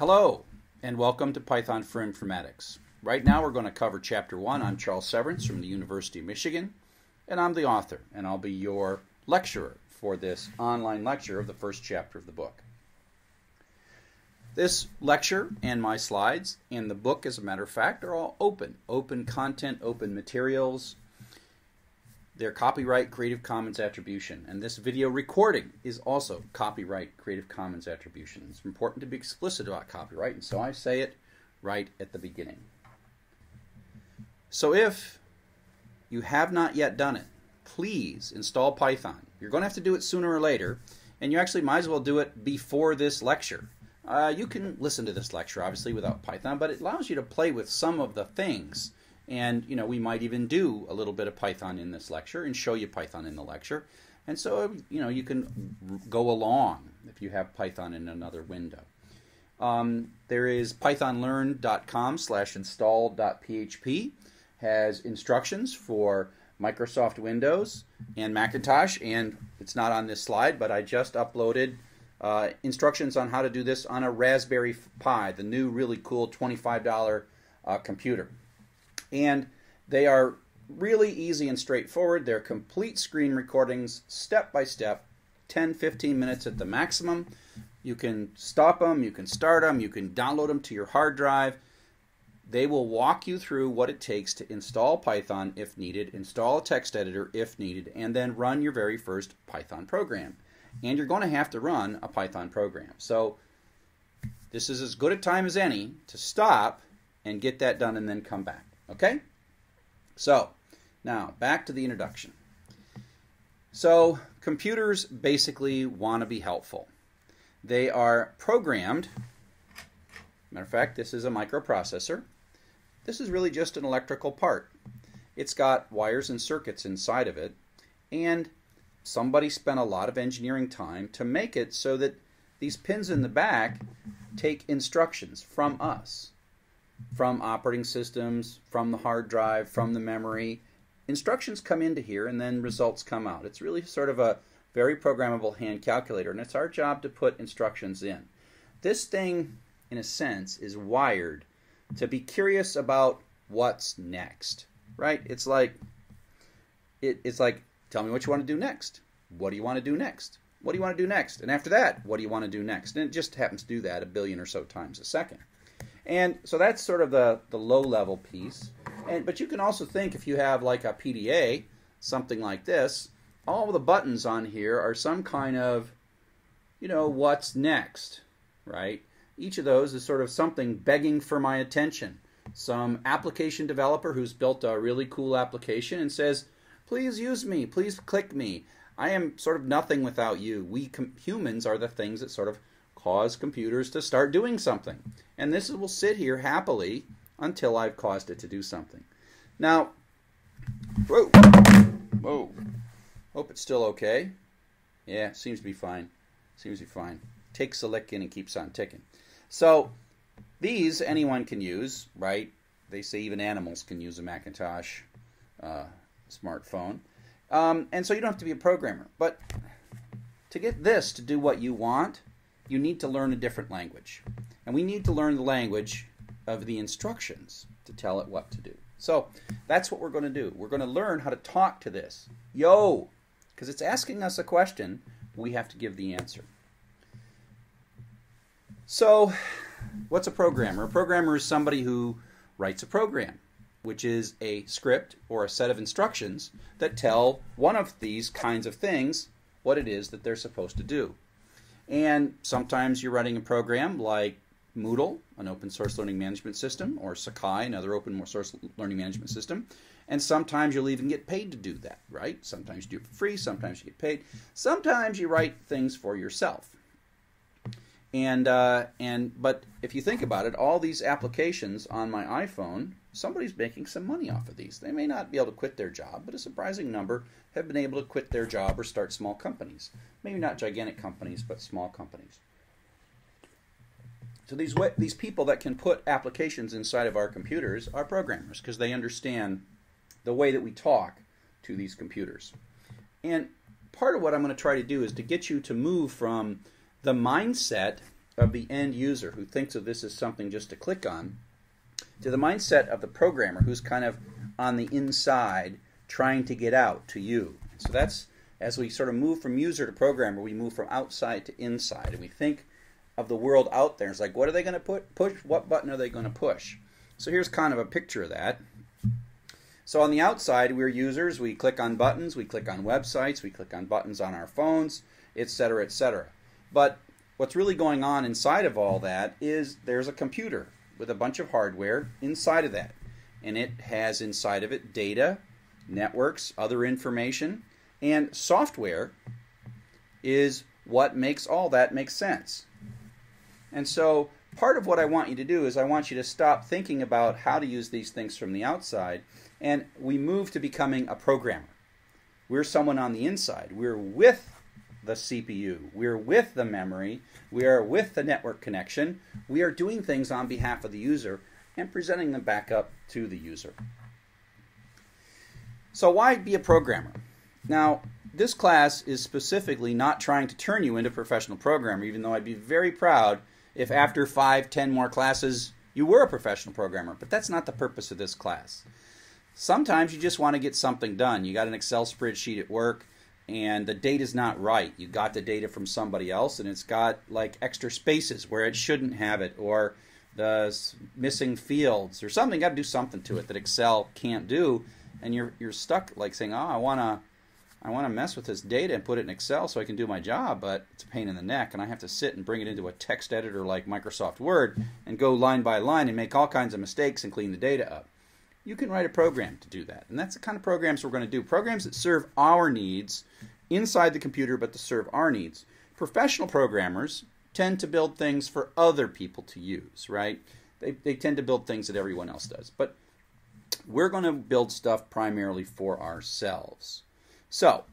Hello, and welcome to Python for Informatics. Right now we're going to cover Chapter 1. I'm Charles Severance from the University of Michigan, and I'm the author, and I'll be your lecturer for this online lecture of the first chapter of the book. This lecture and my slides and the book, as a matter of fact, are all open. Open content, open materials, their copyright Creative Commons attribution. And this video recording is also copyright Creative Commons attribution. It's important to be explicit about copyright, and so I say it right at the beginning. So if you have not yet done it, please install Python. You're going to have to do it sooner or later, and you actually might as well do it before this lecture. Uh, you can listen to this lecture, obviously, without Python, but it allows you to play with some of the things and you know, we might even do a little bit of Python in this lecture and show you Python in the lecture. And so, you know, you can go along if you have Python in another window. Um, there is pythonlearn.com slash install.php has instructions for Microsoft Windows and Macintosh, and it's not on this slide, but I just uploaded uh, instructions on how to do this on a Raspberry Pi, the new really cool $25 uh, computer and they are really easy and straightforward. They're complete screen recordings, step by step, 10 15 minutes at the maximum. You can stop them, you can start them, you can download them to your hard drive. They will walk you through what it takes to install Python if needed, install a text editor if needed, and then run your very first Python program. And you're going to have to run a Python program. So this is as good a time as any to stop and get that done and then come back. Okay? So, now back to the introduction. So, computers basically want to be helpful. They are programmed. Matter of fact, this is a microprocessor. This is really just an electrical part. It's got wires and circuits inside of it, and somebody spent a lot of engineering time to make it so that these pins in the back take instructions from us from operating systems, from the hard drive, from the memory. Instructions come into here and then results come out. It's really sort of a very programmable hand calculator, and it's our job to put instructions in. This thing, in a sense, is wired to be curious about what's next, right? It's like, it, it's like, tell me what you want to do next. What do you want to do next? What do you want to do next? And after that, what do you want to do next? And it just happens to do that a billion or so times a second. And so that's sort of the, the low level piece. And but you can also think if you have like a PDA, something like this, all the buttons on here are some kind of, you know, what's next, right? Each of those is sort of something begging for my attention. Some application developer who's built a really cool application and says, please use me, please click me. I am sort of nothing without you. We humans are the things that sort of cause computers to start doing something. And this will sit here happily until I've caused it to do something. Now, whoa, whoa, hope it's still okay. Yeah, seems to be fine. Seems to be fine. Takes a lick in and keeps on ticking. So these anyone can use, right? They say even animals can use a Macintosh uh, smartphone. Um, and so you don't have to be a programmer. But to get this to do what you want, you need to learn a different language. And we need to learn the language of the instructions to tell it what to do. So that's what we're going to do. We're going to learn how to talk to this. Yo! Because it's asking us a question, we have to give the answer. So, what's a programmer? A programmer is somebody who writes a program, which is a script or a set of instructions that tell one of these kinds of things what it is that they're supposed to do. And sometimes you're running a program like Moodle, an open source learning management system, or Sakai, another open source learning management system. And sometimes you'll even get paid to do that, right? Sometimes you do it for free, sometimes you get paid. Sometimes you write things for yourself. And uh, and but if you think about it, all these applications on my iPhone, somebody's making some money off of these. They may not be able to quit their job, but a surprising number have been able to quit their job or start small companies. Maybe not gigantic companies, but small companies. So these these people that can put applications inside of our computers are programmers because they understand the way that we talk to these computers. And part of what I'm going to try to do is to get you to move from the mindset of the end user who thinks of this as something just to click on to the mindset of the programmer who's kind of on the inside trying to get out to you. So that's as we sort of move from user to programmer, we move from outside to inside, and we think of the world out there. It's like, what are they going to put push? What button are they going to push? So here's kind of a picture of that. So on the outside, we're users. We click on buttons, we click on websites, we click on buttons on our phones, etc., etc. But what's really going on inside of all that is there's a computer with a bunch of hardware inside of that. And it has inside of it data, networks, other information, and software is what makes all that make sense. And so part of what I want you to do is I want you to stop thinking about how to use these things from the outside and we move to becoming a programmer. We're someone on the inside. We're with the CPU. We're with the memory. We are with the network connection. We are doing things on behalf of the user and presenting them back up to the user. So, why be a programmer? Now, this class is specifically not trying to turn you into a professional programmer, even though I'd be very proud if after five, ten more classes you were a professional programmer. But that's not the purpose of this class. Sometimes you just want to get something done. You got an Excel spreadsheet at work and the data's not right. You got the data from somebody else and it's got like extra spaces where it shouldn't have it or the missing fields or something. You got to do something to it that Excel can't do and you're you're stuck like saying, "Oh, I want to I want to mess with this data and put it in Excel so I can do my job, but it's a pain in the neck and I have to sit and bring it into a text editor like Microsoft Word and go line by line and make all kinds of mistakes and clean the data up." You can write a program to do that. And that's the kind of programs we're going to do. Programs that serve our needs inside the computer, but to serve our needs. Professional programmers tend to build things for other people to use, right? They, they tend to build things that everyone else does. But we're going to build stuff primarily for ourselves. So,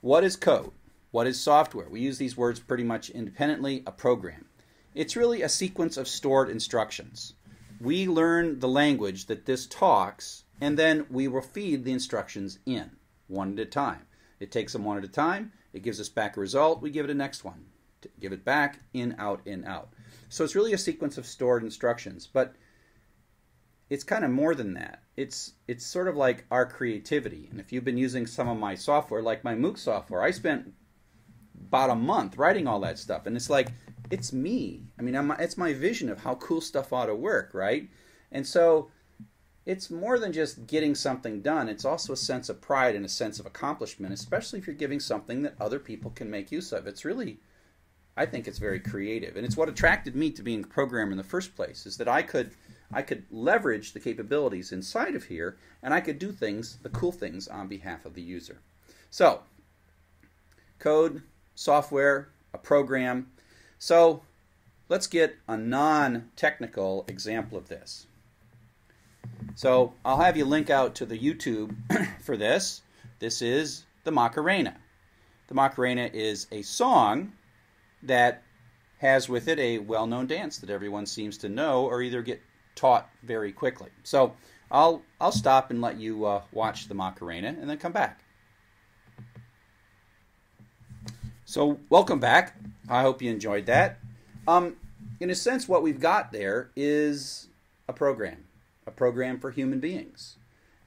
what is code? What is software? We use these words pretty much independently. A program. It's really a sequence of stored instructions we learn the language that this talks, and then we will feed the instructions in one at a time. It takes them one at a time. It gives us back a result. We give it a next one. Give it back, in, out, in, out. So it's really a sequence of stored instructions, but it's kind of more than that. It's it's sort of like our creativity. And if you've been using some of my software, like my MOOC software, I spent about a month writing all that stuff, and it's like it's me. I mean, I'm, it's my vision of how cool stuff ought to work, right? And so it's more than just getting something done. It's also a sense of pride and a sense of accomplishment, especially if you're giving something that other people can make use of. It's really, I think it's very creative, and it's what attracted me to being a programmer in the first place. Is that I could, I could leverage the capabilities inside of here, and I could do things, the cool things, on behalf of the user. So, code, software, a program so let's get a non-technical example of this. So I'll have you link out to the YouTube for this. This is the Macarena. The Macarena is a song that has with it a well-known dance that everyone seems to know or either get taught very quickly. So I'll I'll stop and let you uh, watch the Macarena and then come back. So welcome back. I hope you enjoyed that. Um, in a sense, what we've got there is a program, a program for human beings.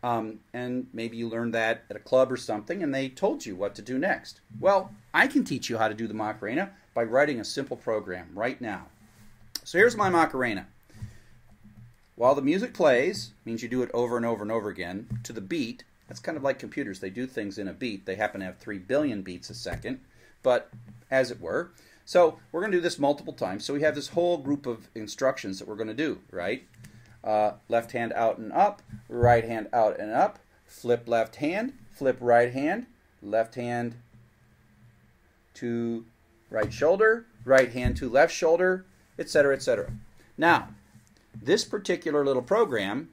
Um, and maybe you learned that at a club or something, and they told you what to do next. Well, I can teach you how to do the Macarena by writing a simple program right now. So here's my Macarena. While the music plays, means you do it over and over and over again to the beat. That's kind of like computers. They do things in a beat. They happen to have 3 billion beats a second, but as it were. So we're going to do this multiple times. So we have this whole group of instructions that we're going to do, right? Uh, left hand out and up, right hand out and up, flip left hand, flip right hand, left hand to right shoulder, right hand to left shoulder, etc., etc. Now, this particular little program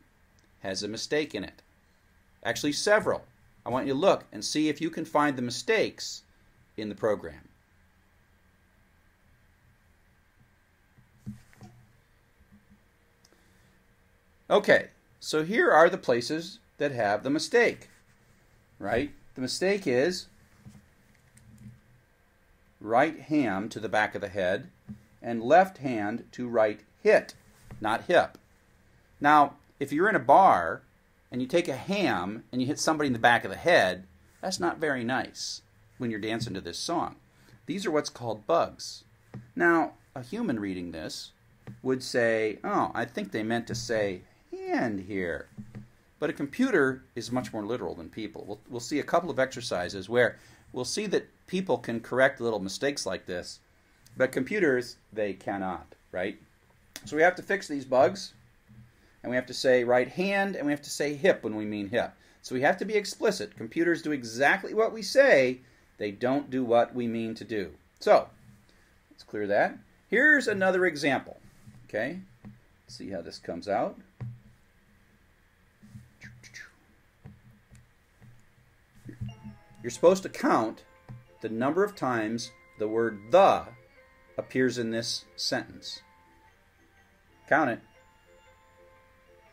has a mistake in it. Actually, several. I want you to look and see if you can find the mistakes in the program. Okay, so here are the places that have the mistake, right? The mistake is right ham to the back of the head and left hand to right hit, not hip. Now, if you're in a bar and you take a ham and you hit somebody in the back of the head, that's not very nice when you're dancing to this song. These are what's called bugs. Now, a human reading this would say, oh, I think they meant to say hand here. But a computer is much more literal than people. We'll, we'll see a couple of exercises where we'll see that people can correct little mistakes like this, but computers, they cannot, right? So we have to fix these bugs, and we have to say right hand, and we have to say hip when we mean hip. So we have to be explicit. Computers do exactly what we say, they don't do what we mean to do. So, let's clear that. Here's another example. Okay, let's see how this comes out. You're supposed to count the number of times the word the appears in this sentence. Count it.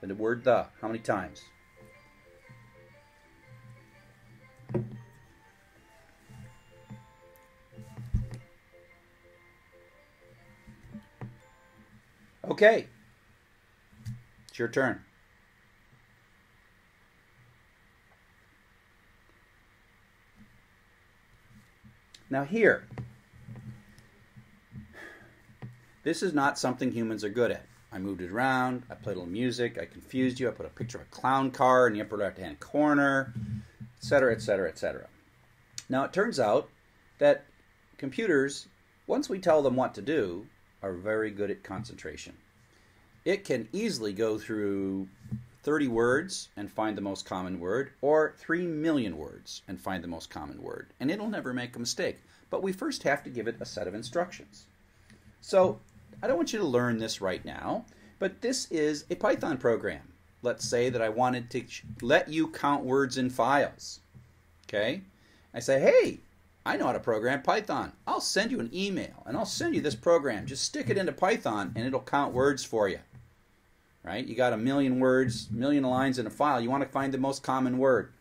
The word the. How many times? Okay. It's your turn. Now, here, this is not something humans are good at. I moved it around, I played a little music, I confused you, I put a picture of a clown car in the upper left hand corner, etc., etc., etc. Now, it turns out that computers, once we tell them what to do, are very good at concentration. It can easily go through 30 words and find the most common word, or 3 million words and find the most common word, and it'll never make a mistake. But we first have to give it a set of instructions. So, I don't want you to learn this right now, but this is a Python program. Let's say that I wanted to let you count words in files. Okay? I say, hey, I know how to program Python. I'll send you an email and I'll send you this program. Just stick it into Python and it'll count words for you. Right? You got a million words, million lines in a file. You want to find the most common word.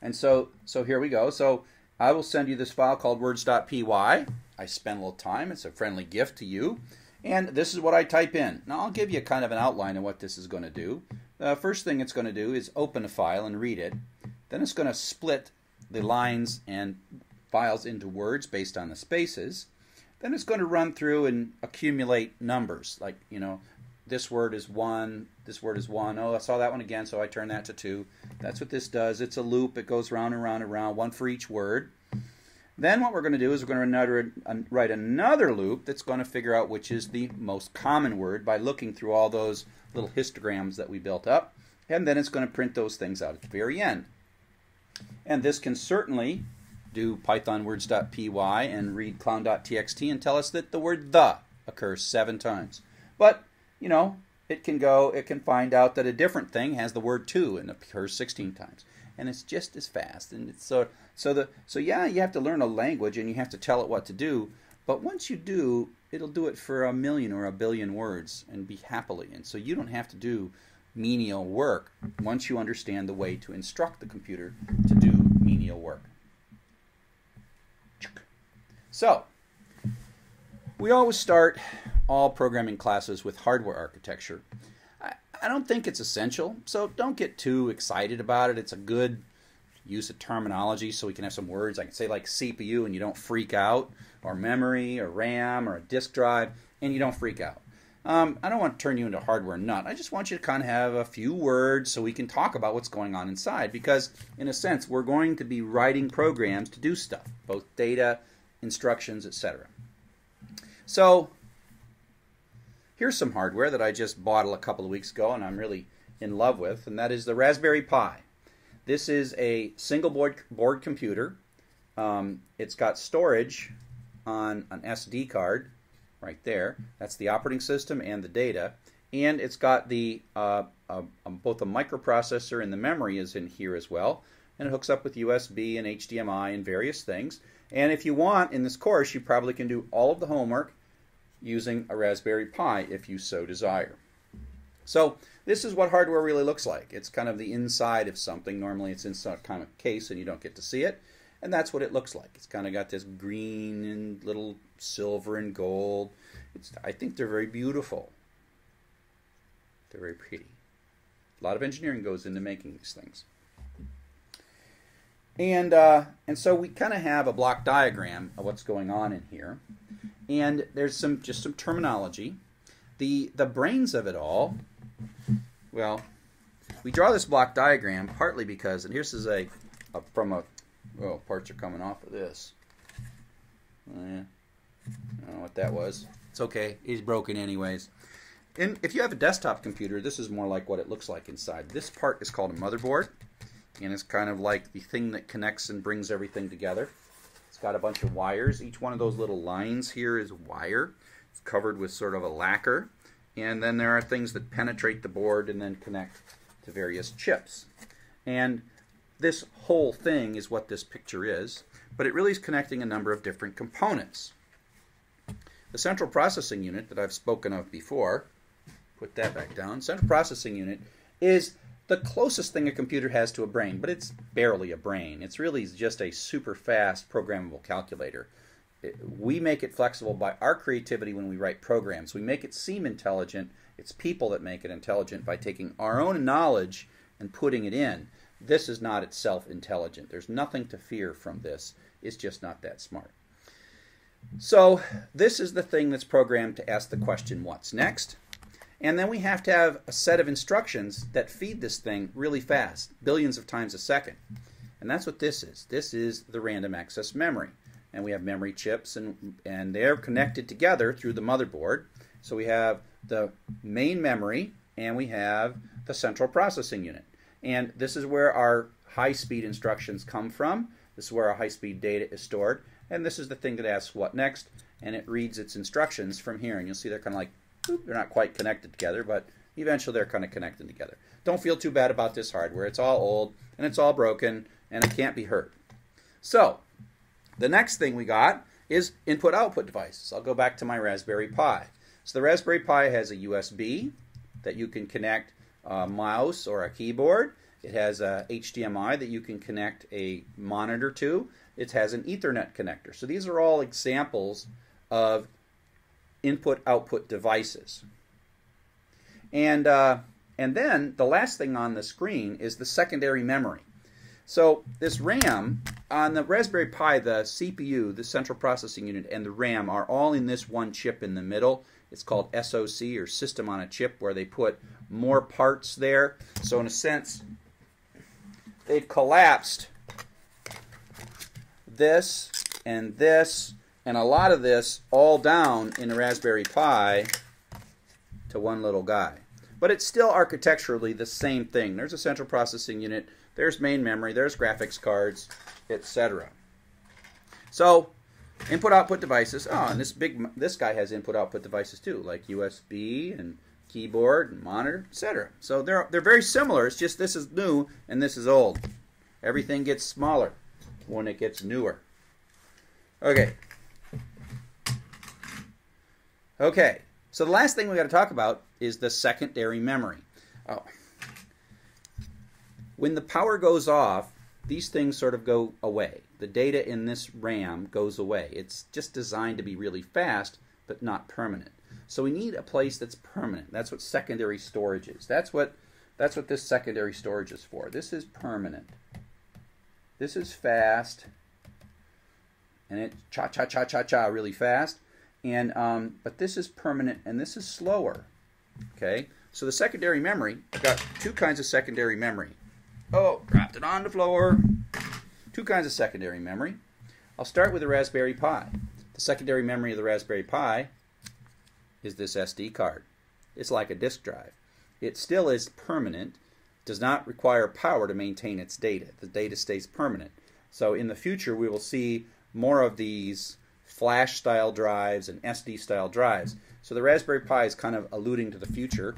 And so so here we go. So I will send you this file called words.py. I spend a little time. It's a friendly gift to you. And this is what I type in. Now I'll give you kind of an outline of what this is going to do. The uh, first thing it's going to do is open a file and read it. Then it's going to split the lines and files into words based on the spaces. Then it's going to run through and accumulate numbers, like, you know, this word is one, this word is one. Oh, I saw that one again, so I turn that to two. That's what this does. It's a loop. It goes round and round and round, one for each word. Then what we're going to do is we're going to write another loop that's going to figure out which is the most common word by looking through all those little histograms that we built up. And then it's going to print those things out at the very end. And this can certainly do python words.py and read clown.txt and tell us that the word the occurs seven times. But, you know, it can go, it can find out that a different thing has the word to and occurs 16 times. And it's just as fast. And it's so, so the, so yeah, you have to learn a language and you have to tell it what to do. But once you do, it'll do it for a million or a billion words and be happily. And so you don't have to do menial work once you understand the way to instruct the computer to do menial work. So, we always start all programming classes with hardware architecture. I, I don't think it's essential, so don't get too excited about it. It's a good use of terminology so we can have some words. I can say like CPU and you don't freak out, or memory, or RAM, or a disk drive, and you don't freak out. Um, I don't want to turn you into a hardware nut. I just want you to kind of have a few words so we can talk about what's going on inside. Because, in a sense, we're going to be writing programs to do stuff, both data, instructions, etc. So, here's some hardware that I just bought a couple of weeks ago and I'm really in love with, and that is the Raspberry Pi. This is a single board, board computer. Um, it's got storage on an SD card right there. That's the operating system and the data. And it's got the uh, uh, um, both the microprocessor and the memory is in here as well. And it hooks up with USB and HDMI and various things. And if you want, in this course, you probably can do all of the homework using a Raspberry Pi if you so desire. So this is what hardware really looks like. It's kind of the inside of something. Normally it's in some kind of case and you don't get to see it. And that's what it looks like. It's kind of got this green and little silver and gold. It's, I think they're very beautiful. They're very pretty. A lot of engineering goes into making these things. And, uh, and so we kind of have a block diagram of what's going on in here. And there's some just some terminology. The, the brains of it all, well, we draw this block diagram partly because, and here's is a, a from a, oh, parts are coming off of this. Yeah. I don't know what that was. It's okay. He's broken anyways. And if you have a desktop computer, this is more like what it looks like inside. This part is called a motherboard, and it's kind of like the thing that connects and brings everything together. It's got a bunch of wires. Each one of those little lines here is wire. It's covered with sort of a lacquer. And then there are things that penetrate the board and then connect to various chips. And this whole thing is what this picture is, but it really is connecting a number of different components. The central processing unit that I've spoken of before, put that back down, central processing unit is the closest thing a computer has to a brain, but it's barely a brain. It's really just a super fast programmable calculator. we make it flexible by our creativity when we write programs. We make it seem intelligent. It's people that make it intelligent by taking our own knowledge and putting it in. This is not itself intelligent. There's nothing to fear from this. It's just not that smart. So this is the thing that's programmed to ask the question, what's next? And then we have to have a set of instructions that feed this thing really fast, billions of times a second. And that's what this is. This is the random access memory. And we have memory chips, and, and they're connected together through the motherboard. So we have the main memory, and we have the central processing unit. And this is where our high speed instructions come from. This is where our high speed data is stored. And this is the thing that asks what next, and it reads its instructions from here. And you'll see they're kind of like, they're not quite connected together, but eventually they're kind of connected together. Don't feel too bad about this hardware. It's all old, and it's all broken, and it can't be hurt. So, the next thing we got is input-output devices. I'll go back to my Raspberry Pi. So the Raspberry Pi has a USB that you can connect a mouse or a keyboard. It has a HDMI that you can connect a monitor to. It has an Ethernet connector. So these are all examples of input-output devices. And, uh, and then the last thing on the screen is the secondary memory. So this RAM on the Raspberry Pi, the CPU, the central processing unit, and the RAM are all in this one chip in the middle. It's called SoC or system on a chip, where they put more parts there. So in a sense, they've collapsed this and this and a lot of this all down in a Raspberry Pi to one little guy. But it's still architecturally the same thing. There's a central processing unit, there's main memory, there's graphics cards, etc. So, input output devices. Oh, and this big this guy has input output devices too, like USB and keyboard monitor, etc. So they're they're very similar. It's just this is new and this is old. Everything gets smaller when it gets newer. Okay. Okay, so the last thing we got to talk about is the secondary memory. Oh. When the power goes off, these things sort of go away. The data in this RAM goes away. It's just designed to be really fast, but not permanent. So we need a place that's permanent. That's what secondary storage is. That's what that's what this secondary storage is for. This is permanent. This is fast, and it cha cha cha cha cha really fast. And um, but this is permanent, and this is slower. Okay, so the secondary memory. I've got two kinds of secondary memory. Oh, dropped it on the floor. Two kinds of secondary memory. I'll start with the Raspberry Pi. The secondary memory of the Raspberry Pi is this SD card. It's like a disk drive. It still is permanent, does not require power to maintain its data. The data stays permanent. So in the future, we will see more of these flash style drives and SD style drives. So the Raspberry Pi is kind of alluding to the future.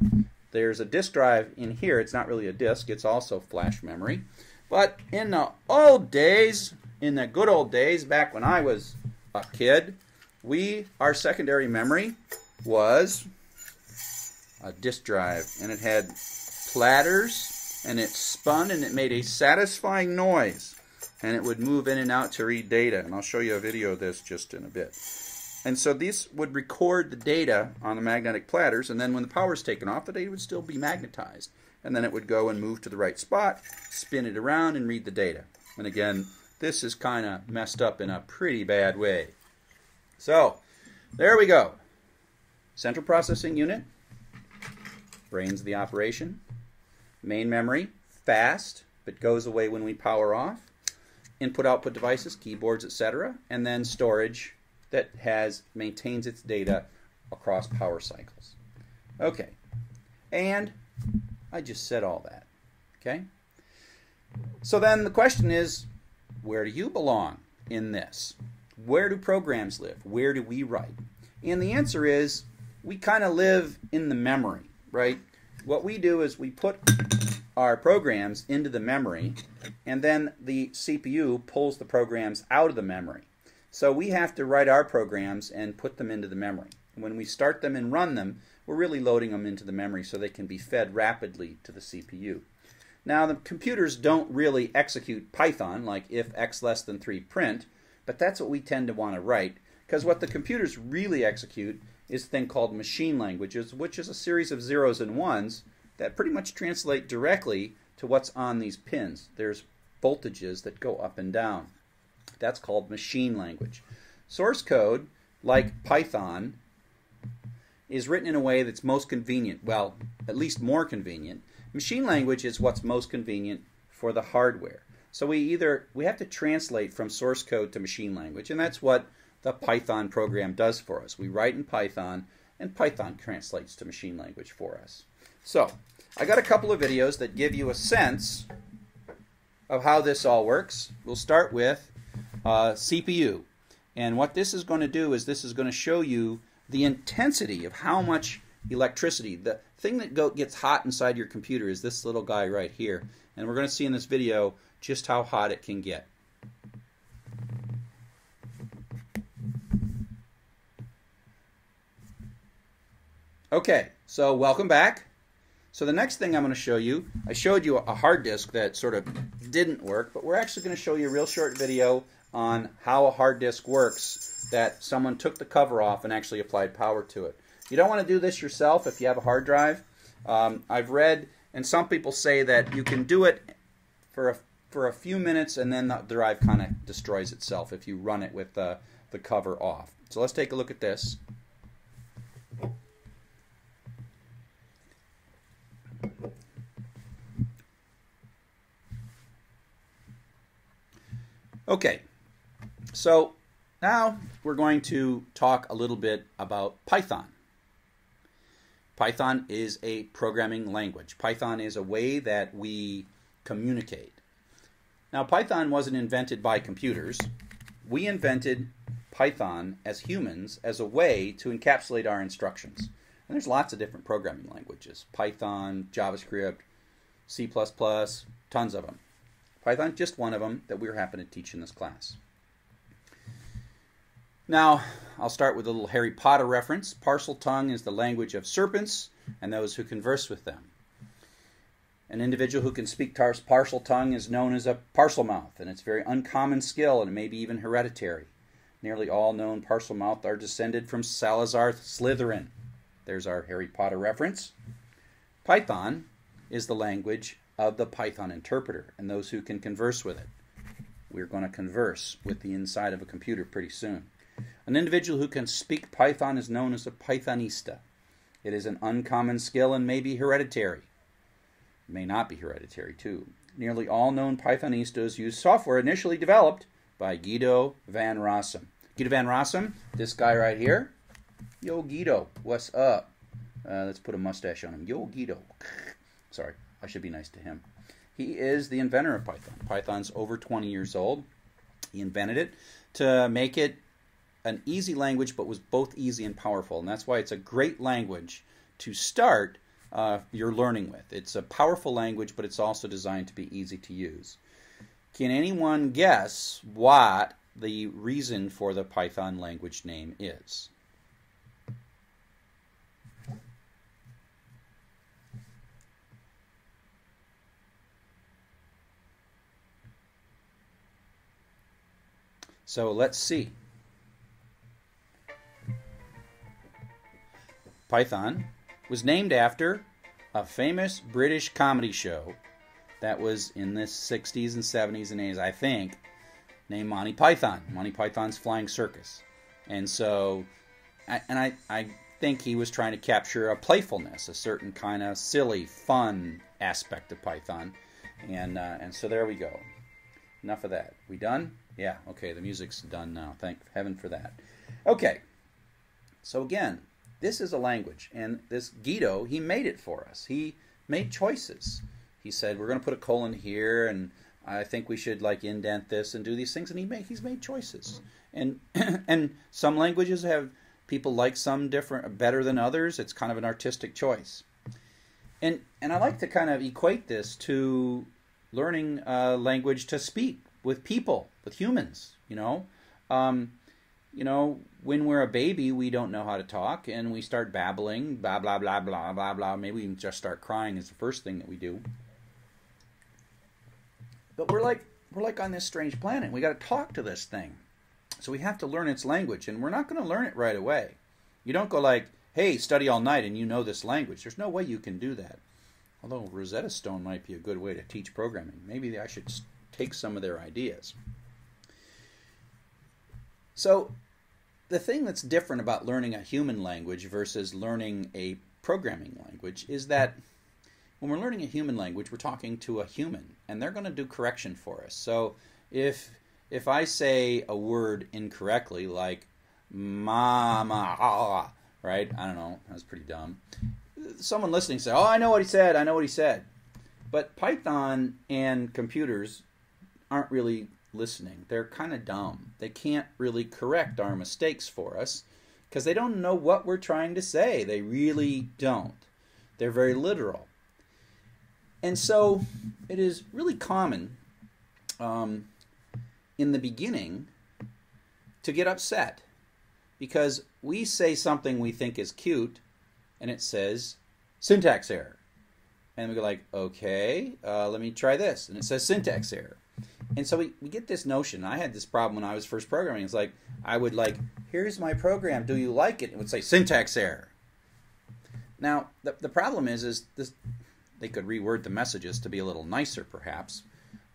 There's a disk drive in here. It's not really a disk, it's also flash memory. But in the old days, in the good old days, back when I was a kid, we, our secondary memory was a disk drive, and it had platters, and it spun, and it made a satisfying noise, and it would move in and out to read data. And I'll show you a video of this just in a bit. And so these would record the data on the magnetic platters, and then when the power is taken off, the data would still be magnetized. And then it would go and move to the right spot, spin it around, and read the data. And again, this is kind of messed up in a pretty bad way. So, there we go. Central processing unit, brains of the operation. Main memory, fast, but goes away when we power off. Input output devices, keyboards, etc. And then storage that has maintains its data across power cycles. Okay. And I just said all that. Okay? So then the question is where do you belong in this? Where do programs live? Where do we write? And the answer is we kind of live in the memory, right? What we do is we put our programs into the memory, and then the CPU pulls the programs out of the memory. So we have to write our programs and put them into the memory. When we start them and run them, we're really loading them into the memory so they can be fed rapidly to the CPU. Now, the computers don't really execute Python, like if x less than 3 print, but that's what we tend to want to write, because what the computers really execute is a thing called machine languages, which is a series of zeros and ones that pretty much translate directly to what's on these pins. There's voltages that go up and down. That's called machine language. Source code, like Python, is written in a way that's most convenient, well, at least more convenient. Machine language is what's most convenient for the hardware. So we either we have to translate from source code to machine language, and that's what the Python program does for us. We write in Python, and Python translates to machine language for us. So, I got a couple of videos that give you a sense of how this all works. We'll start with uh, CPU. And what this is going to do is this is going to show you the intensity of how much electricity, the thing that go, gets hot inside your computer is this little guy right here. And we're going to see in this video just how hot it can get. Okay, so welcome back. So the next thing I'm going to show you, I showed you a hard disk that sort of didn't work, but we're actually going to show you a real short video on how a hard disk works that someone took the cover off and actually applied power to it. You don't want to do this yourself if you have a hard drive. Um, I've read, and some people say that you can do it for a, for a few minutes and then the drive kind of destroys itself if you run it with the, the cover off. So let's take a look at this. Okay, so now we're going to talk a little bit about Python. Python is a programming language. Python is a way that we communicate. Now, Python wasn't invented by computers. We invented Python as humans as a way to encapsulate our instructions. And there's lots of different programming languages Python, JavaScript, C, tons of them. Python, just one of them that we're happy to teach in this class. Now, I'll start with a little Harry Potter reference. Parseltongue is the language of serpents and those who converse with them. An individual who can speak Parseltongue is known as a Parselmouth, and it's a very uncommon skill and it may be even hereditary. Nearly all known Parselmouth are descended from Salazar Slytherin. There's our Harry Potter reference. Python is the language of the Python interpreter and those who can converse with it. We're going to converse with the inside of a computer pretty soon. An individual who can speak Python is known as a Pythonista. It is an uncommon skill and may be hereditary. It may not be hereditary, too. Nearly all known Pythonistas use software initially developed by Guido van Rossum. Guido van Rossum, this guy right here. Yo, Guido, what's up? Uh, let's put a mustache on him. Yo, Guido. Sorry. I should be nice to him. He is the inventor of Python. Python's over 20 years old. He invented it to make it an easy language, but was both easy and powerful. And that's why it's a great language to start uh, your learning with. It's a powerful language, but it's also designed to be easy to use. Can anyone guess what the reason for the Python language name is? So let's see. Python was named after a famous British comedy show that was in the 60s and 70s and 80s, I think, named Monty Python, Monty Python's Flying Circus. And so, and I, I think he was trying to capture a playfulness, a certain kind of silly, fun aspect of Python. And, uh, and so there we go. Enough of that. We done? Yeah, okay, the music's done now. Thank heaven for that. Okay, so again, this is a language, and this Guido, he made it for us. He made choices. He said, we're going to put a colon here, and I think we should like indent this and do these things, and he made, he's made choices. And and some languages have people like some different better than others. It's kind of an artistic choice. And and I like to kind of equate this to learning a language to speak with people, with humans. You know, um, you know, when we're a baby, we don't know how to talk, and we start babbling, blah blah blah blah blah blah. Maybe we just start crying is the first thing that we do. But we're like we're like on this strange planet. We got to talk to this thing, so we have to learn its language, and we're not going to learn it right away. You don't go like, "Hey, study all night and you know this language." There's no way you can do that. Although Rosetta Stone might be a good way to teach programming. Maybe I should take some of their ideas. So, the thing that's different about learning a human language versus learning a programming language is that when we're learning a human language, we're talking to a human, and they're going to do correction for us. So, if if I say a word incorrectly, like mama, right? I don't know. That's pretty dumb someone listening say, "Oh, I know what he said. I know what he said." But Python and computers aren't really listening. They're kind of dumb. They can't really correct our mistakes for us because they don't know what we're trying to say. They really don't. They're very literal. And so it is really common um, in the beginning to get upset because we say something we think is cute and it says syntax error. And we go like, okay, uh, let me try this. And it says syntax error. And so we, we get this notion. I had this problem when I was first programming. It's like, I would like, here's my program. Do you like it? It would say syntax error. Now, the, the problem is, is this, they could reword the messages to be a little nicer, perhaps.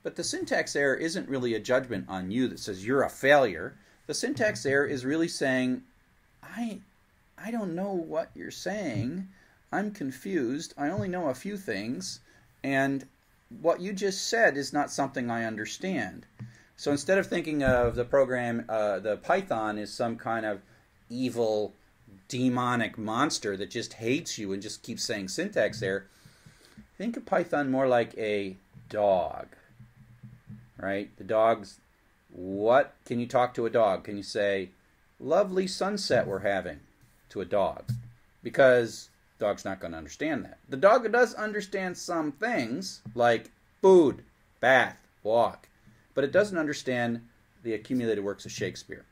But the syntax error isn't really a judgment on you that says you're a failure. The syntax error is really saying, I, I don't know what you're saying. I'm confused. I only know a few things. And what you just said is not something I understand. So instead of thinking of the program, uh, the Python is some kind of evil, demonic monster that just hates you and just keeps saying syntax there, think of Python more like a dog. Right? The dog's. What can you talk to a dog? Can you say, lovely sunset we're having? to a dog because dog's not going to understand that. The dog does understand some things like food, bath, walk, but it doesn't understand the accumulated works of Shakespeare.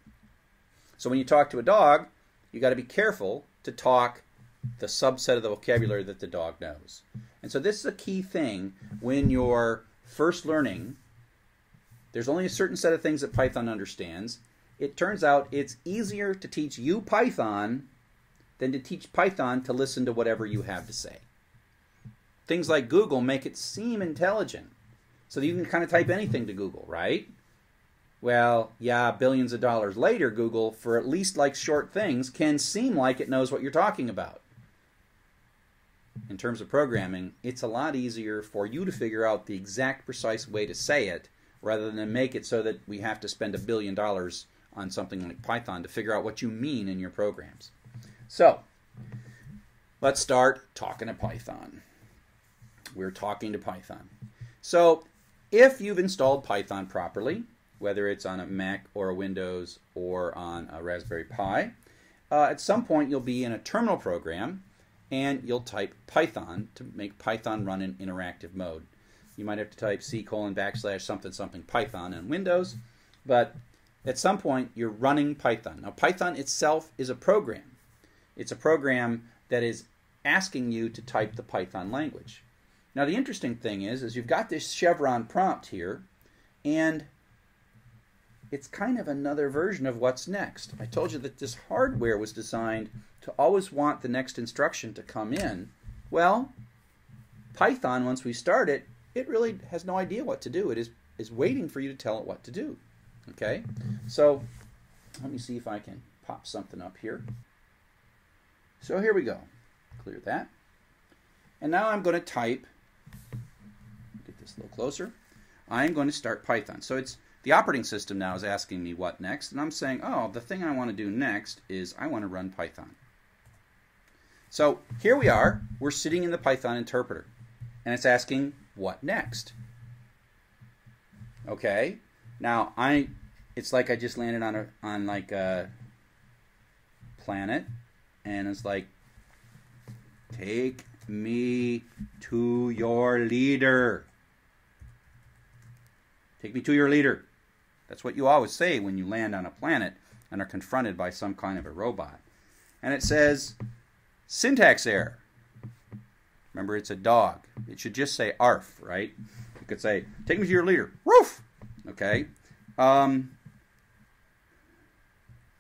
So when you talk to a dog, you got to be careful to talk the subset of the vocabulary that the dog knows. And so this is a key thing when you're first learning. There's only a certain set of things that Python understands. It turns out it's easier to teach you Python than to teach Python to listen to whatever you have to say. Things like Google make it seem intelligent. So you can kind of type anything to Google, right? Well, yeah, billions of dollars later, Google, for at least like short things, can seem like it knows what you're talking about. In terms of programming, it's a lot easier for you to figure out the exact precise way to say it rather than make it so that we have to spend a billion dollars on something like Python to figure out what you mean in your programs. So, let's start talking to Python. We're talking to Python. So, if you've installed Python properly, whether it's on a Mac or a Windows or on a Raspberry Pi, uh, at some point you'll be in a terminal program and you'll type Python to make Python run in interactive mode. You might have to type C colon backslash something something Python in Windows, but at some point you're running Python. Now, Python itself is a program. It's a program that is asking you to type the Python language. Now the interesting thing is, is you've got this chevron prompt here, and it's kind of another version of what's next. I told you that this hardware was designed to always want the next instruction to come in. Well, Python, once we start it, it really has no idea what to do. It is, is waiting for you to tell it what to do. Okay? So let me see if I can pop something up here. So here we go. Clear that. And now I'm going to type, get this a little closer. I'm going to start Python. So it's the operating system now is asking me what next, and I'm saying, oh, the thing I want to do next is I want to run Python. So here we are. We're sitting in the Python interpreter, and it's asking what next. Okay. Now I, it's like I just landed on a on like a planet, and it's like, take me to your leader. Take me to your leader. That's what you always say when you land on a planet and are confronted by some kind of a robot. And it says syntax error. Remember, it's a dog. It should just say arf, right? You could say, take me to your leader. Roof! Okay. Um,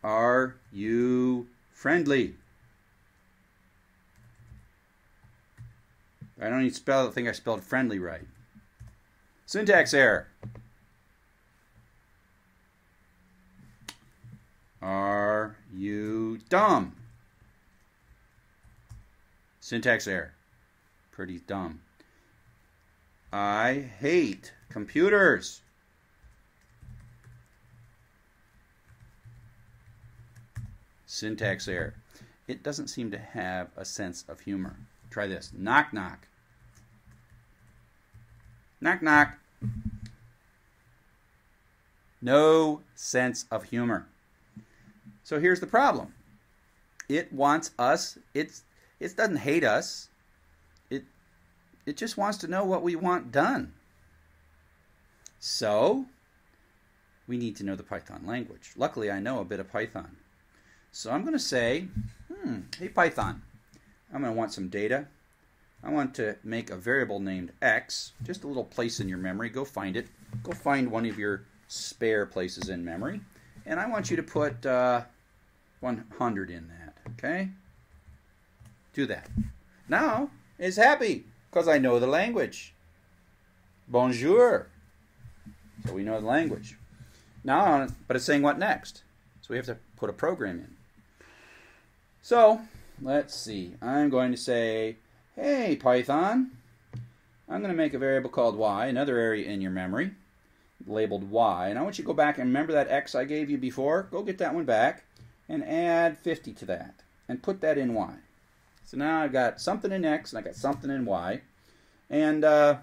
are you friendly? I don't even spell. I think I spelled friendly right. Syntax error. Are you dumb? Syntax error. Pretty dumb. I hate computers. Syntax error. It doesn't seem to have a sense of humor. Try this. Knock, knock. Knock, knock. No sense of humor. So here's the problem. It wants us, it's it doesn't hate us. It it just wants to know what we want done. So we need to know the Python language. Luckily I know a bit of Python. So I'm going to say, hmm, hey Python, I'm going to want some data. I want to make a variable named x, just a little place in your memory. Go find it. Go find one of your spare places in memory. And I want you to put uh, 100 in that, okay? Do that. Now, it's happy because I know the language. Bonjour. So we know the language. Now, but it's saying what next? So we have to put a program in. So, let's see. I'm going to say, hey, Python, I'm going to make a variable called y, another area in your memory, labeled y. And I want you to go back and remember that x I gave you before. Go get that one back and add 50 to that and put that in y. So now I've got something in x and I got something in y. And uh,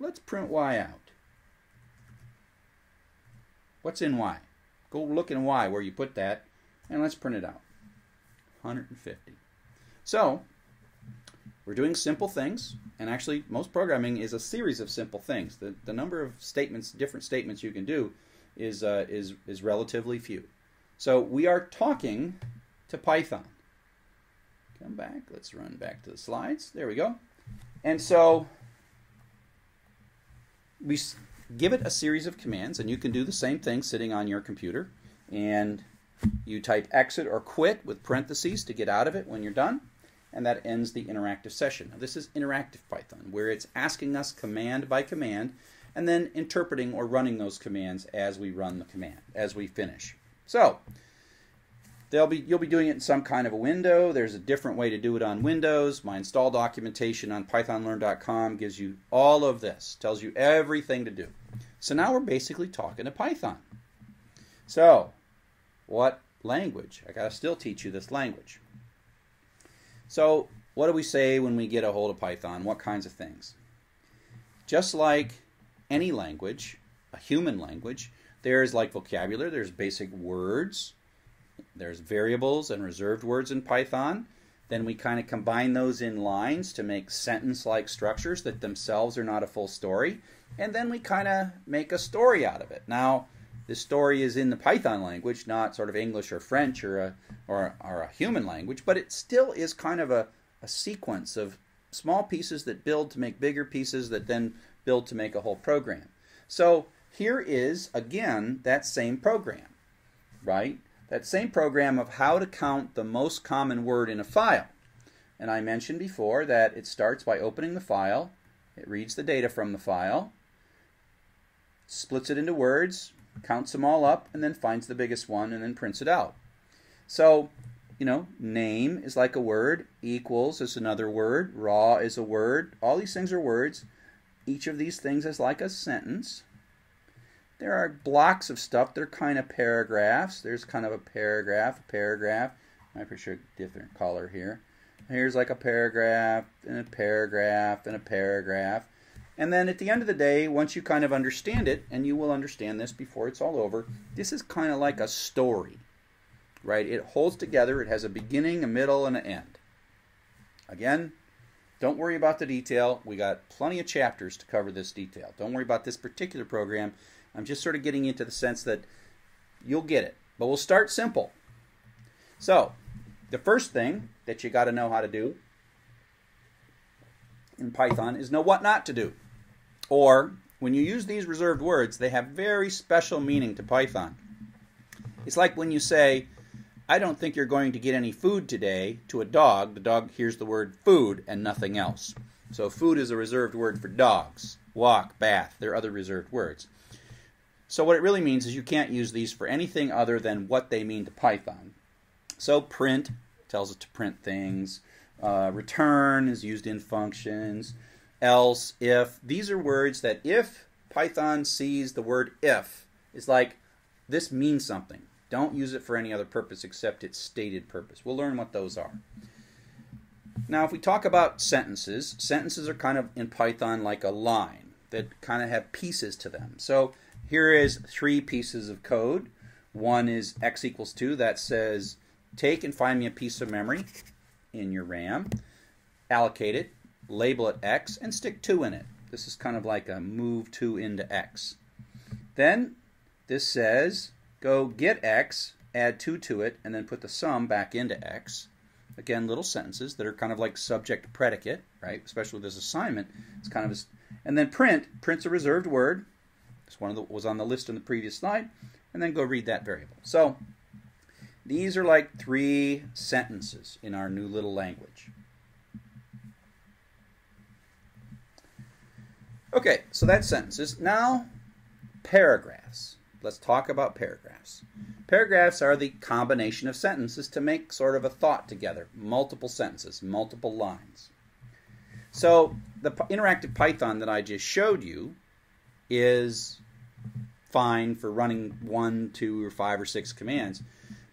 let's print y out. What's in y? Go look in y where you put that and let's print it out. 150. So we're doing simple things, and actually most programming is a series of simple things. The, the number of statements, different statements you can do is, uh, is, is relatively few. So we are talking to Python. Come back. Let's run back to the slides. There we go. And so we give it a series of commands, and you can do the same thing sitting on your computer. And you type exit or quit with parentheses to get out of it when you're done. And that ends the interactive session. Now, this is interactive Python, where it's asking us command by command and then interpreting or running those commands as we run the command, as we finish. So, they'll be you'll be doing it in some kind of a window. There's a different way to do it on Windows. My install documentation on pythonlearn.com gives you all of this, tells you everything to do. So now we're basically talking to Python. So, what language? I got to still teach you this language. So, what do we say when we get a hold of Python? What kinds of things? Just like any language, a human language, there's like vocabulary, there's basic words, there's variables and reserved words in Python. Then we kind of combine those in lines to make sentence like structures that themselves are not a full story. And then we kind of make a story out of it. Now, this story is in the Python language, not sort of English or French or a, or, or a human language, but it still is kind of a, a sequence of small pieces that build to make bigger pieces that then build to make a whole program. So here is, again, that same program, right? That same program of how to count the most common word in a file. And I mentioned before that it starts by opening the file, it reads the data from the file, splits it into words, counts them all up, and then finds the biggest one and then prints it out. So, you know, name is like a word, equals is another word, raw is a word. All these things are words. Each of these things is like a sentence. There are blocks of stuff. They're kind of paragraphs. There's kind of a paragraph, a paragraph. I appreciate a different color here. Here's like a paragraph and a paragraph and a paragraph. And then at the end of the day, once you kind of understand it, and you will understand this before it's all over, this is kind of like a story, right? It holds together, it has a beginning, a middle, and an end. Again, don't worry about the detail. We got plenty of chapters to cover this detail. Don't worry about this particular program. I'm just sort of getting into the sense that you'll get it. But we'll start simple. So, the first thing that you got to know how to do in Python is know what not to do. Or, when you use these reserved words, they have very special meaning to Python. It's like when you say, I don't think you're going to get any food today to a dog. The dog hears the word food and nothing else. So, food is a reserved word for dogs. Walk, bath, there are other reserved words. So, what it really means is you can't use these for anything other than what they mean to Python. So, print tells it to print things, uh, return is used in functions else, if. These are words that if Python sees the word if, it's like this means something. Don't use it for any other purpose except its stated purpose. We'll learn what those are. Now, if we talk about sentences, sentences are kind of in Python like a line that kind of have pieces to them. So here is three pieces of code. One is x equals 2. That says take and find me a piece of memory in your RAM, allocate it, label it X, and stick 2 in it. This is kind of like a move 2 into X. Then this says go get X, add 2 to it, and then put the sum back into X. Again, little sentences that are kind of like subject predicate, right? Especially with this assignment. It's kind of a, and then print, print's a reserved word. This one of the, was on the list in the previous slide. And then go read that variable. So these are like three sentences in our new little language. Okay, so that's sentences. Now, paragraphs. Let's talk about paragraphs. Paragraphs are the combination of sentences to make sort of a thought together, multiple sentences, multiple lines. So, the interactive Python that I just showed you is fine for running one, two, or five or six commands.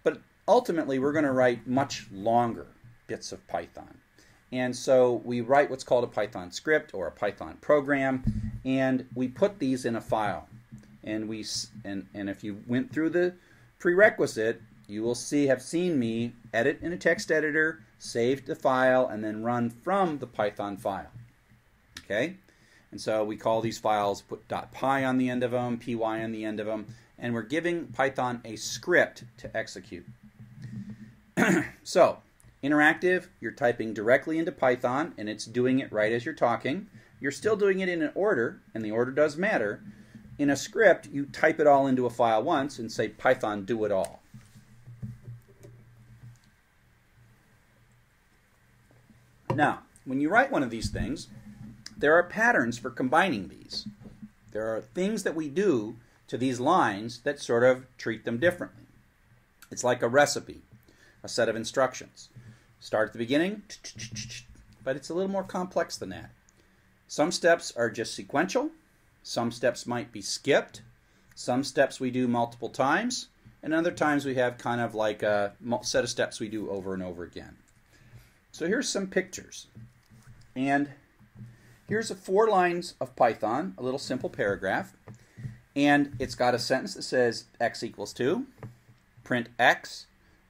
But ultimately, we're going to write much longer bits of Python. And so we write what's called a Python script or a Python program, and we put these in a file. And we and and if you went through the prerequisite, you will see have seen me edit in a text editor, save the file, and then run from the Python file. Okay, and so we call these files put .py on the end of them, py on the end of them, and we're giving Python a script to execute. so Interactive, you're typing directly into Python and it's doing it right as you're talking. You're still doing it in an order, and the order does matter. In a script, you type it all into a file once and say Python do it all. Now, when you write one of these things, there are patterns for combining these. There are things that we do to these lines that sort of treat them differently. It's like a recipe, a set of instructions. Start at the beginning, but it's a little more complex than that. Some steps are just sequential, some steps might be skipped, some steps we do multiple times, and other times we have kind of like a set of steps we do over and over again. So here's some pictures. And here's four lines of Python, a little simple paragraph. And it's got a sentence that says x equals 2, print x,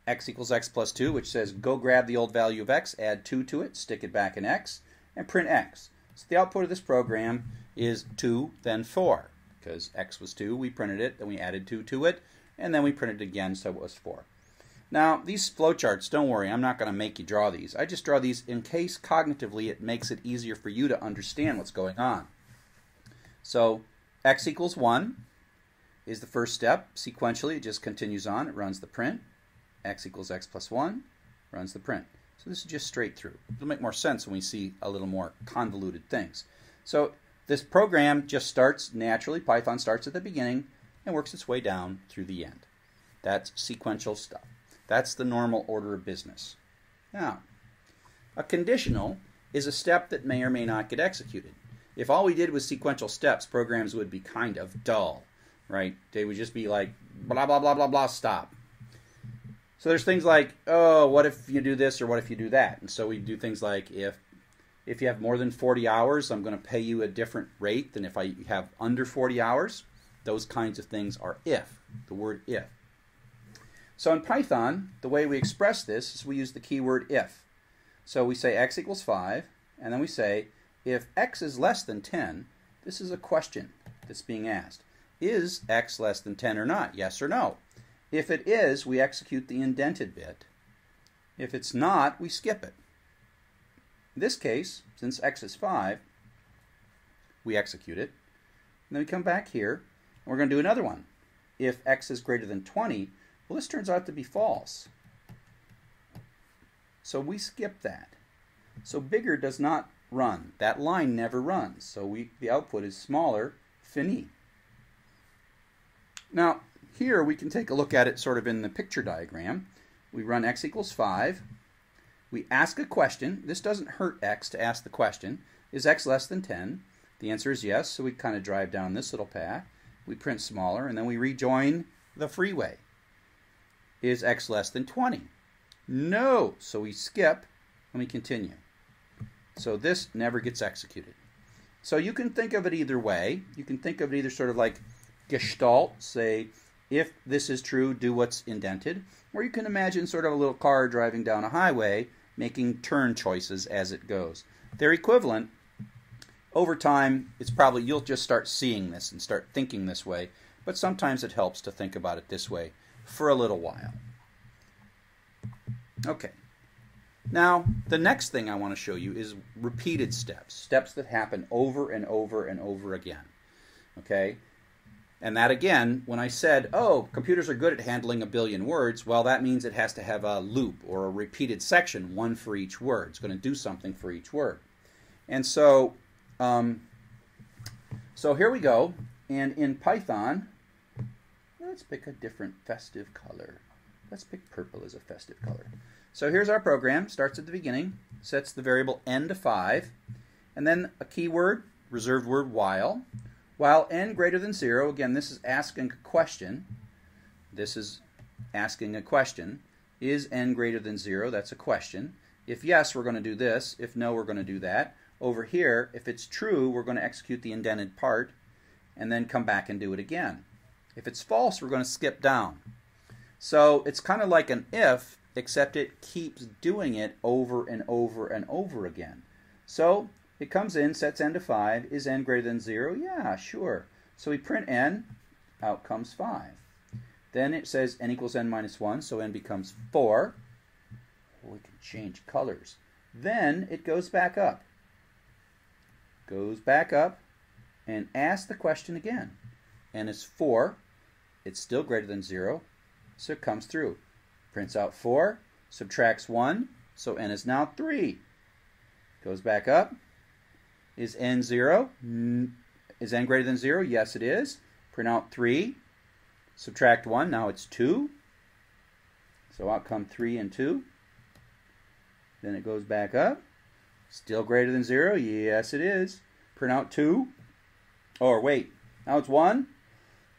x equals x plus 2, which says go grab the old value of x, add 2 to it, stick it back in x, and print x. So the output of this program is 2, then 4. Because x was 2, we printed it, then we added 2 to it, and then we printed it again, so it was 4. Now, these flowcharts, don't worry, I'm not going to make you draw these. I just draw these in case cognitively it makes it easier for you to understand what's going on. So, x equals 1, is the first step. Sequentially, it just continues on. It runs the print. X equals x plus 1, runs the print. So this is just straight through. It'll make more sense when we see a little more convoluted things. So this program just starts naturally. Python starts at the beginning and works its way down through the end. That's sequential stuff. That's the normal order of business. Now, a conditional is a step that may or may not get executed. If all we did was sequential steps, programs would be kind of dull, right? They would just be like blah blah blah blah blah stop. So there's things like, oh, what if you do this or what if you do that? And so we do things like if if you have more than 40 hours, I'm going to pay you a different rate than if I have under 40 hours. Those kinds of things are if, the word if. So in Python, the way we express this is we use the keyword if. So we say x equals 5, and then we say if x is less than 10, this is a question that's being asked. Is x less than 10 or not? Yes or no? If it is, we execute the indented bit. If it's not, we skip it. In this case, since x is 5, we execute it. And then we come back here, and we're going to do another one. If x is greater than 20, well, this turns out to be false. So we skip that. So bigger does not run. That line never runs. So we the output is smaller, fini. Now, here we can take a look at it sort of in the picture diagram. We run x equals 5. We ask a question. This doesn't hurt x to ask the question. Is x less than 10? The answer is yes, so we kind of drive down this little path. We print smaller, and then we rejoin the freeway. Is x less than 20? No, so we skip and we continue. So this never gets executed. So you can think of it either way. You can think of it either sort of like gestalt, say, if this is true, do what's indented. Or you can imagine sort of a little car driving down a highway, making turn choices as it goes. They're equivalent. Over time, it's probably you'll just start seeing this and start thinking this way, but sometimes it helps to think about it this way for a little while. Okay. Now, the next thing I want to show you is repeated steps, steps that happen over and over and over again. Okay? And that again, when I said, oh, computers are good at handling a billion words, well, that means it has to have a loop or a repeated section, one for each word. It's going to do something for each word. And so, um, so here we go. And in Python, let's pick a different festive color. Let's pick purple as a festive color. So here's our program. Starts at the beginning, sets the variable n to 5, and then a keyword, reserved word while. While n greater than 0, again, this is asking a question. This is asking a question. Is n greater than 0? That's a question. If yes, we're going to do this. If no, we're going to do that. Over here, if it's true, we're going to execute the indented part and then come back and do it again. If it's false, we're going to skip down. So it's kind of like an if, except it keeps doing it over and over and over again. So it comes in, sets n to 5. Is n greater than 0? Yeah, sure. So we print n, out comes 5. Then it says n equals n minus 1, so n becomes 4. We can change colors. Then it goes back up. Goes back up and asks the question again. n is 4. It's still greater than 0, so it comes through. Prints out 4, subtracts 1, so n is now 3. Goes back up, is n 0? Is n greater than 0? Yes, it is. Print out 3. Subtract 1. Now it's 2. So out come 3 and 2. Then it goes back up. Still greater than 0? Yes, it is. Print out 2. Or wait. Now it's 1.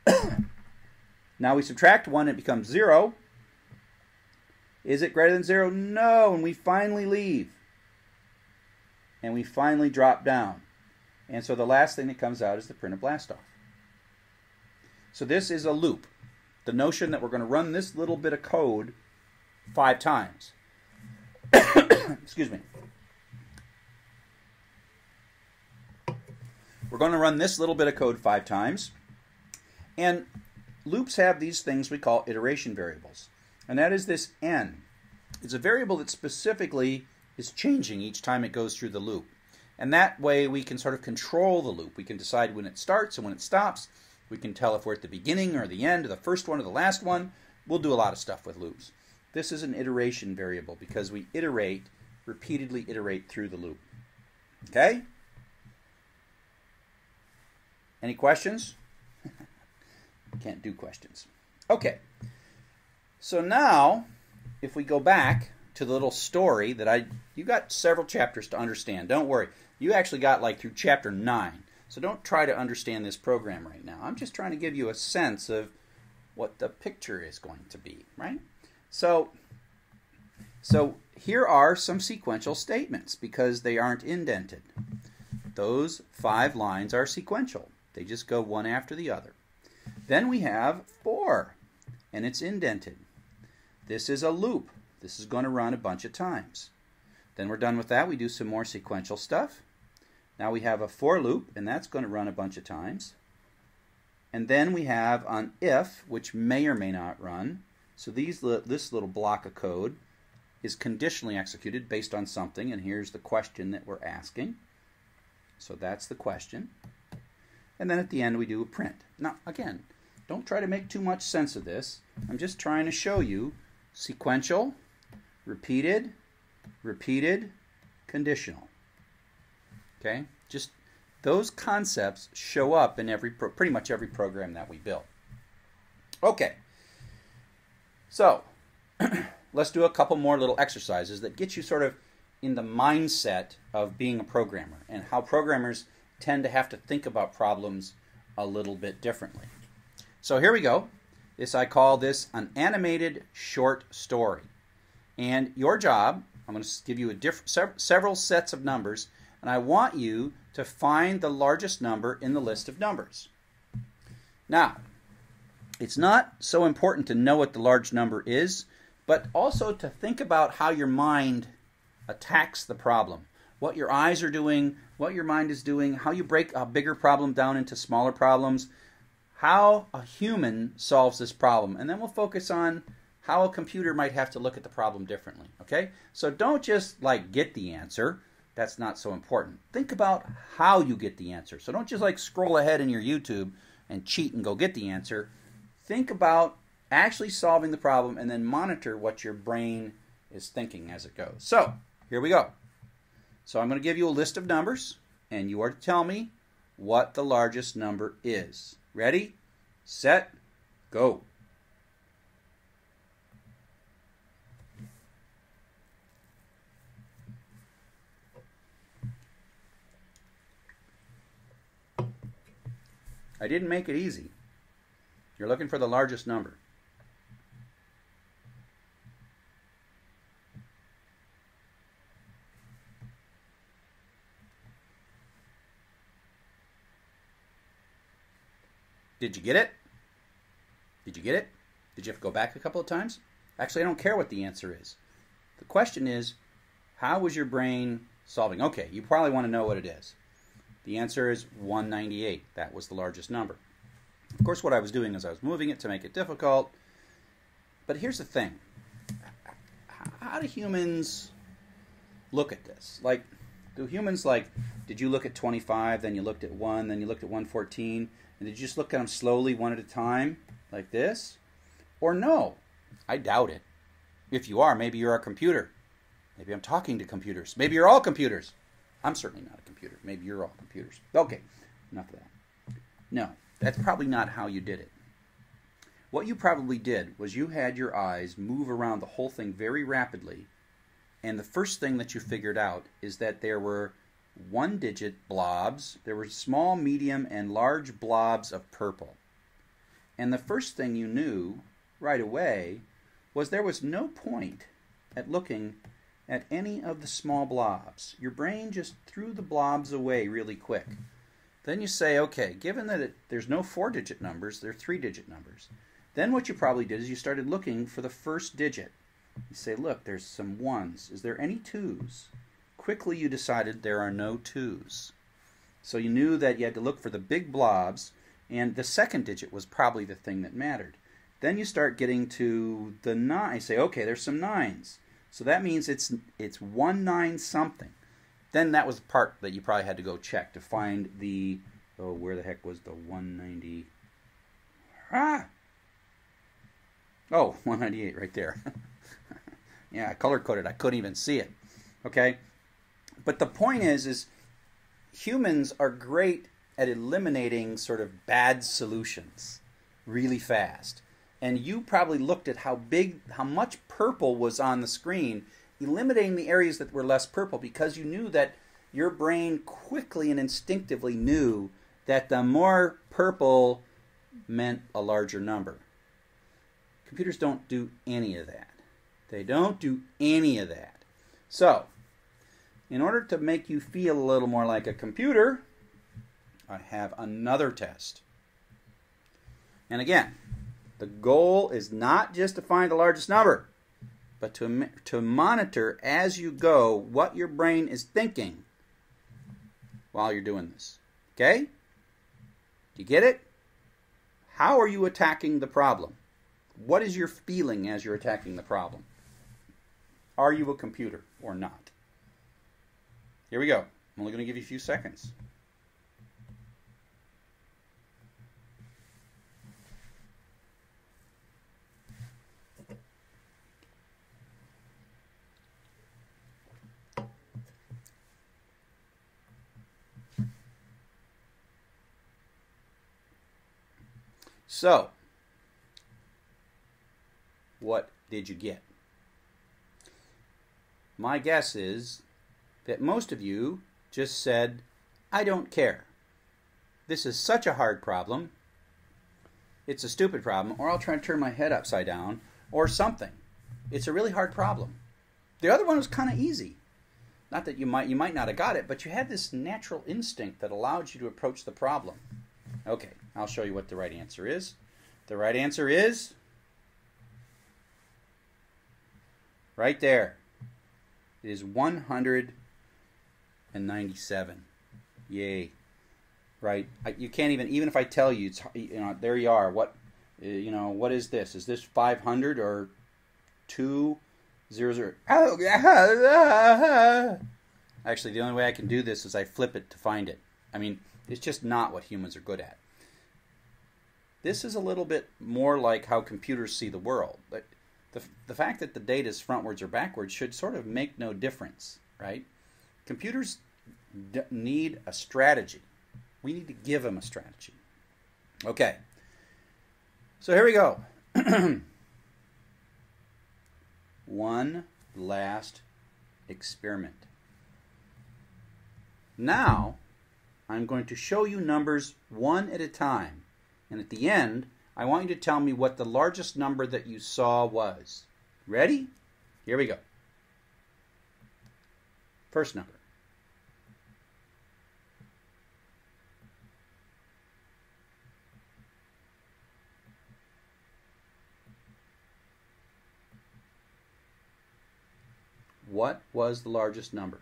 now we subtract 1. It becomes 0. Is it greater than 0? No. And we finally leave and we finally drop down. And so the last thing that comes out is the print of blast off. So this is a loop. The notion that we're going to run this little bit of code five times. Excuse me. We're going to run this little bit of code five times. And loops have these things we call iteration variables. And that is this n. It's a variable that specifically is changing each time it goes through the loop. And that way we can sort of control the loop. We can decide when it starts and when it stops. We can tell if we're at the beginning or the end, or the first one or the last one. We'll do a lot of stuff with loops. This is an iteration variable because we iterate, repeatedly iterate through the loop. Okay? Any questions? Can't do questions. Okay. So now, if we go back to the little story that I, you got several chapters to understand. Don't worry. You actually got like through chapter 9. So don't try to understand this program right now. I'm just trying to give you a sense of what the picture is going to be, right? So, so here are some sequential statements because they aren't indented. Those five lines are sequential. They just go one after the other. Then we have for, and it's indented. This is a loop. This is going to run a bunch of times. Then we're done with that. We do some more sequential stuff. Now we have a for loop, and that's going to run a bunch of times. And then we have an if, which may or may not run. So these this little block of code is conditionally executed based on something, and here's the question that we're asking. So that's the question. And then at the end we do a print. Now, again, don't try to make too much sense of this. I'm just trying to show you sequential, repeated, repeated, conditional. Okay? Just those concepts show up in every pretty much every program that we build. Okay. So, let's do a couple more little exercises that get you sort of in the mindset of being a programmer and how programmers tend to have to think about problems a little bit differently. So here we go. This I call this an animated short story. And your job, I'm going to give you a diff- several sets of numbers and I want you to find the largest number in the list of numbers. Now, it's not so important to know what the large number is, but also to think about how your mind attacks the problem. What your eyes are doing, what your mind is doing, how you break a bigger problem down into smaller problems, how a human solves this problem. And then we'll focus on how a computer might have to look at the problem differently. Okay? So don't just like get the answer that's not so important. Think about how you get the answer. So don't just like scroll ahead in your YouTube and cheat and go get the answer. Think about actually solving the problem and then monitor what your brain is thinking as it goes. So here we go. So I'm going to give you a list of numbers and you are to tell me what the largest number is. Ready, set, go. I didn't make it easy. You're looking for the largest number. Did you get it? Did you get it? Did you have to go back a couple of times? Actually, I don't care what the answer is. The question is, how was your brain solving? Okay, you probably want to know what it is. The answer is 198. That was the largest number. Of course, what I was doing is I was moving it to make it difficult. But here's the thing how do humans look at this? Like, do humans like, did you look at 25, then you looked at 1, then you looked at 114, and did you just look at them slowly one at a time, like this? Or no? I doubt it. If you are, maybe you're a computer. Maybe I'm talking to computers. Maybe you're all computers. I'm certainly not a computer. Maybe you're all computers. Okay, enough of that. No, that's probably not how you did it. What you probably did was you had your eyes move around the whole thing very rapidly, and the first thing that you figured out is that there were one digit blobs, there were small, medium, and large blobs of purple. And the first thing you knew right away was there was no point at looking at any of the small blobs. Your brain just threw the blobs away really quick. Then you say, okay, given that it, there's no four digit numbers, they're three digit numbers. Then what you probably did is you started looking for the first digit. You say, look, there's some ones. Is there any twos? Quickly you decided there are no twos. So you knew that you had to look for the big blobs, and the second digit was probably the thing that mattered. Then you start getting to the nine. Say, okay, there's some nines. So that means it's it's one nine something. Then that was the part that you probably had to go check to find the oh where the heck was the 190 Ah. Oh, 198 right there. yeah, I color coded. I couldn't even see it. Okay? But the point is is humans are great at eliminating sort of bad solutions really fast. And you probably looked at how big how much purple was on the screen, eliminating the areas that were less purple because you knew that your brain quickly and instinctively knew that the more purple meant a larger number. Computers don't do any of that. They don't do any of that. So, in order to make you feel a little more like a computer, I have another test. And again, the goal is not just to find the largest number, but to, to monitor as you go what your brain is thinking while you're doing this. Okay? Do you get it? How are you attacking the problem? What is your feeling as you're attacking the problem? Are you a computer or not? Here we go. I'm only going to give you a few seconds. So, what did you get? My guess is that most of you just said, I don't care. This is such a hard problem. It's a stupid problem, or I'll try to turn my head upside down, or something. It's a really hard problem. The other one was kind of easy. Not that you might you might not have got it, but you had this natural instinct that allowed you to approach the problem. Okay, I'll show you what the right answer is. The right answer is right there. It is 197. Yay. Right? I, you can't even even if I tell you it's you know there you are. What uh, you know, what is this? Is this 500 or 2 Actually, the only way I can do this is I flip it to find it. I mean, it's just not what humans are good at. This is a little bit more like how computers see the world. But the, the fact that the data is frontwards or backwards should sort of make no difference, right? Computers d- need a strategy. We need to give them a strategy. Okay. So here we go. One last experiment. Now, I'm going to show you numbers one at a time and at the end, I want you to tell me what the largest number that you saw was. Ready? Here we go. First number. What was the largest number?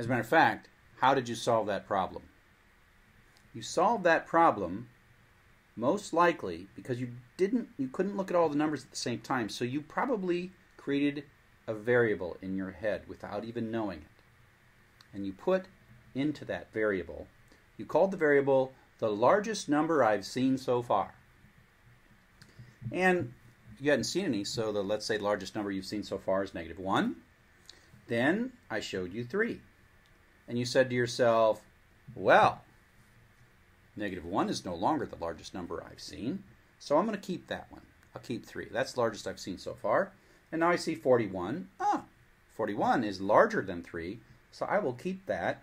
As a matter of fact, how did you solve that problem? You solved that problem most likely because you didn't you couldn't look at all the numbers at the same time. So you probably created a variable in your head without even knowing it. And you put into that variable, you called the variable the largest number I've seen so far. And you hadn't seen any, so the let's say largest number you've seen so far is negative 1. Then I showed you 3 and you said to yourself, well, negative 1 is no longer the largest number I've seen, so I'm going to keep that one. I'll keep 3. That's the largest I've seen so far. And now I see 41. Ah, 41 is larger than 3, so I will keep that.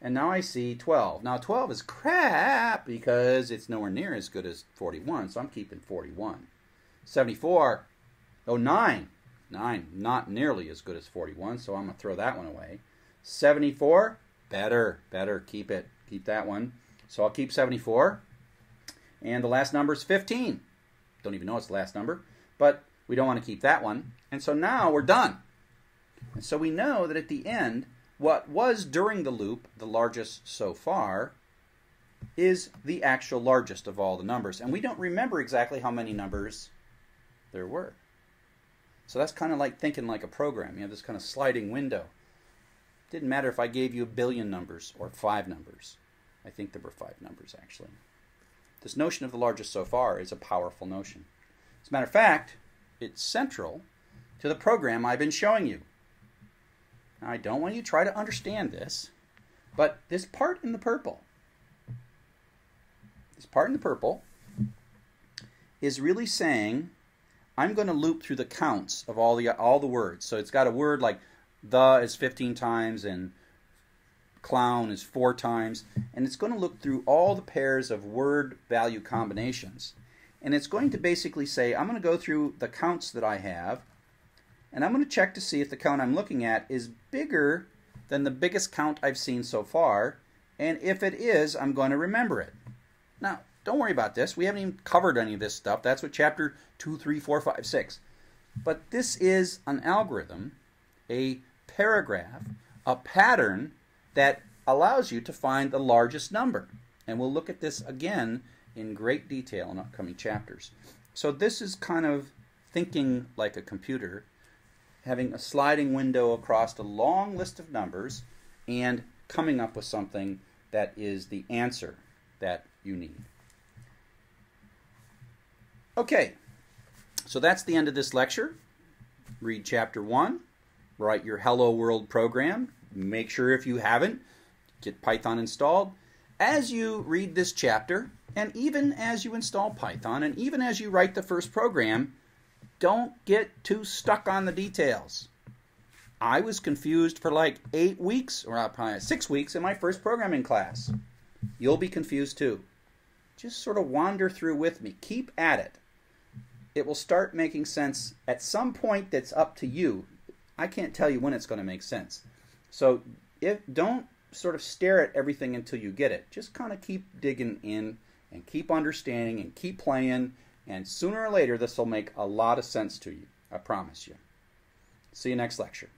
And now I see 12. Now 12 is crap because it's nowhere near as good as 41, so I'm keeping 41. 74. Oh, 9. 9, not nearly as good as 41, so I'm going to throw that one away. 74, better, better, keep it, keep that one. So I'll keep 74. And the last number is 15. Don't even know it's the last number, but we don't want to keep that one. And so now we're done. And so we know that at the end, what was during the loop the largest so far is the actual largest of all the numbers. And we don't remember exactly how many numbers there were. So that's kind of like thinking like a program. You have this kind of sliding window. Didn't matter if I gave you a billion numbers or five numbers. I think there were five numbers actually. This notion of the largest so far is a powerful notion. As a matter of fact, it's central to the program I've been showing you. Now, I don't want you to try to understand this, but this part in the purple, this part in the purple, is really saying I'm going to loop through the counts of all the all the words. So it's got a word like the is 15 times and clown is four times, and it's going to look through all the pairs of word value combinations. And it's going to basically say, I'm going to go through the counts that I have, and I'm going to check to see if the count I'm looking at is bigger than the biggest count I've seen so far, and if it is, I'm going to remember it. Now, don't worry about this. We haven't even covered any of this stuff. That's what chapter 2, 3, 4, 5, 6. But this is an algorithm, a paragraph, a pattern that allows you to find the largest number. And we'll look at this again in great detail in upcoming chapters. So this is kind of thinking like a computer, having a sliding window across a long list of numbers and coming up with something that is the answer that you need. Okay, so that's the end of this lecture. Read chapter 1, write your Hello World program, Make sure if you haven't, get Python installed. As you read this chapter, and even as you install Python, and even as you write the first program, don't get too stuck on the details. I was confused for like eight weeks, or probably six weeks in my first programming class. You'll be confused too. Just sort of wander through with me. Keep at it. It will start making sense at some point that's up to you. I can't tell you when it's going to make sense. So if don't sort of stare at everything until you get it. Just kind of keep digging in and keep understanding and keep playing. And sooner or later, this will make a lot of sense to you. I promise you. See you next lecture.